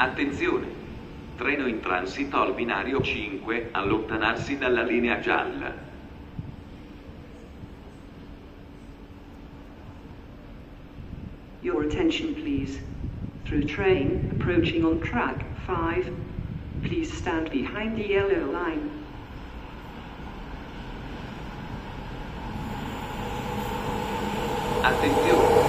Attenzione! Treno in transito al binario 5, allontanarsi dalla linea gialla. Your attention, please. Through train approaching on track 5. Please stand behind the yellow line. Attenzione!